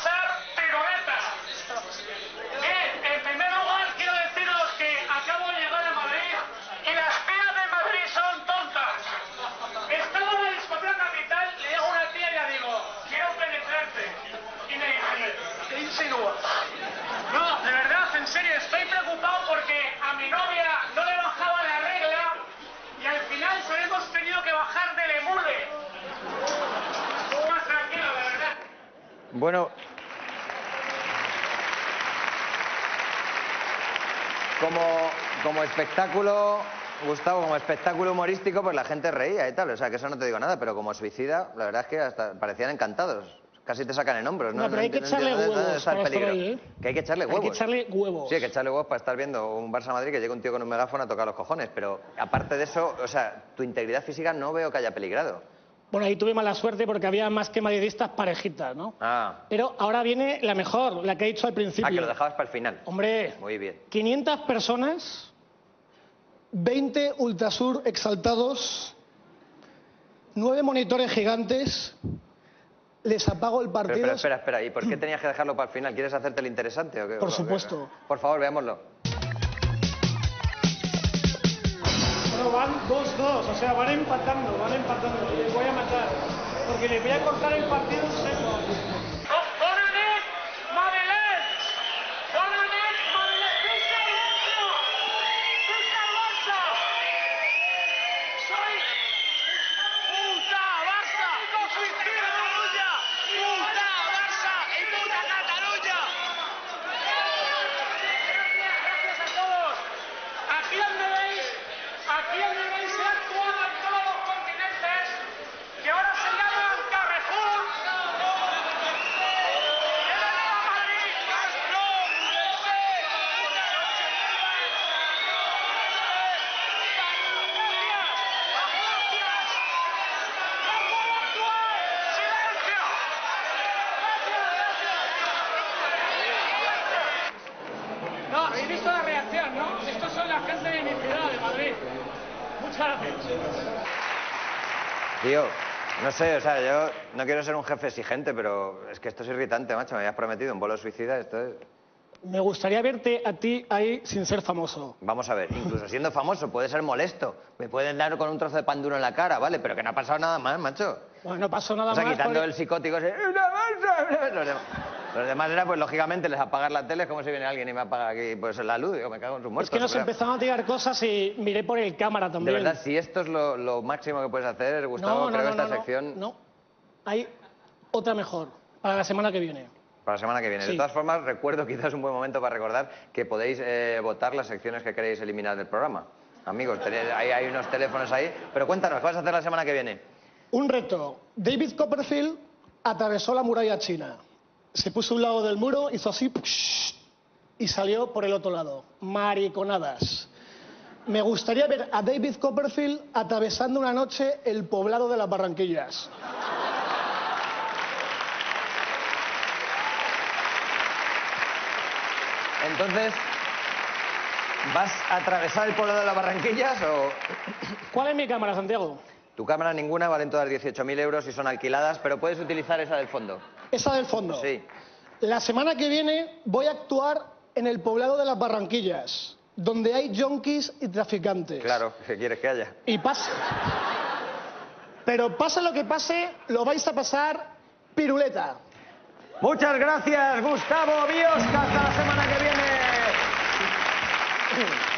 pasar en primer lugar quiero deciros que acabo de llegar a Madrid y las tías de Madrid son tontas. Estaba en la discoteca capital, le llego a una tía y le digo, quiero penetrarte. Y me dice, ¿qué? No, de verdad, en serio, estoy preocupado porque a mi novia no le bajaba la regla y al final se hemos tenido que bajar del emule. Bueno, Como, como espectáculo, Gustavo, como espectáculo humorístico, pues la gente reía y tal. O sea, que eso no te digo nada, pero como suicida, la verdad es que hasta parecían encantados. Casi te sacan en hombros, ¿no? No, pero hay que echarle huevos para estar ahí, ¿eh? Que hay que echarle Hay huevos. que echarle huevos. Sí, hay que echarle huevos para estar viendo un Barça-Madrid que llega un tío con un megáfono a tocar los cojones. Pero aparte de eso, o sea, tu integridad física no veo que haya peligrado. Bueno, ahí tuve mala suerte porque había más que madridistas parejitas, ¿no? Ah, Pero ahora viene la mejor, la que he dicho al principio. ah que lo dejabas para el final. Hombre, Muy bien. 500 personas, 20 Ultrasur exaltados, 9 monitores gigantes, les apago el partido. pero espera, espera. ¿Y por qué tenías que dejarlo para el final? ¿Quieres hacerte el interesante o qué? Por supuesto. Por favor, veámoslo. no, van 2-2, o sea, van empatando, van empatando. Les voy a matar, porque les voy a cortar el partido 6 visto la reacción, ¿no? Estos son la gente de mi ciudad, de Madrid. Muchas gracias. Tío, no sé, o sea, yo no quiero ser un jefe exigente, pero es que esto es irritante, macho. Me habías prometido un bolo suicida, esto es... Me gustaría verte a ti ahí sin ser famoso. Vamos a ver, incluso siendo famoso puede ser molesto. Me pueden dar con un trozo de pan duro en la cara, ¿vale? Pero que no ha pasado nada más, macho. Bueno, no pasó nada O sea, más. quitando porque- el psicótico ese... Los demás, era, pues, lógicamente, les apagar la tele. Es como si viene alguien y me apaga aquí, pues, la luz. Digo, me cago en sus muertos. Es que nos pero- empezaron a tirar cosas y miré por el cámara De también. verdad, si esto es lo, lo máximo que puedes hacer, Gustavo, creo que esta sección... No, hay otra mejor para la semana que viene. Para la semana que viene. Sí. De todas formas, recuerdo quizás un buen momento para recordar que podéis eh, votar las secciones que queréis eliminar del programa. Amigos, tenéis- hay, hay unos teléfonos ahí. Pero cuéntanos, ¿qué vas a hacer la semana que viene? Un reto. David Copperfield atravesó la muralla china. Se puso a un lado del muro, hizo así y salió por el otro lado. Mariconadas. Me gustaría ver a David Copperfield atravesando una noche el poblado de las Barranquillas. Entonces, ¿vas a atravesar el pueblo de las Barranquillas o...? ¿Cuál es mi cámara, Santiago? Tu cámara ninguna, valen todas 18.000 euros y son alquiladas, pero puedes utilizar esa del fondo. Esa del fondo. Sí. La semana que viene voy a actuar en el poblado de las Barranquillas, donde hay yonkis y traficantes. Claro, ¿qué quieres que haya? Y pasa. Pero pase lo que pase, lo vais a pasar piruleta. Muchas gracias, Gustavo Biosca. Hasta la semana que viene.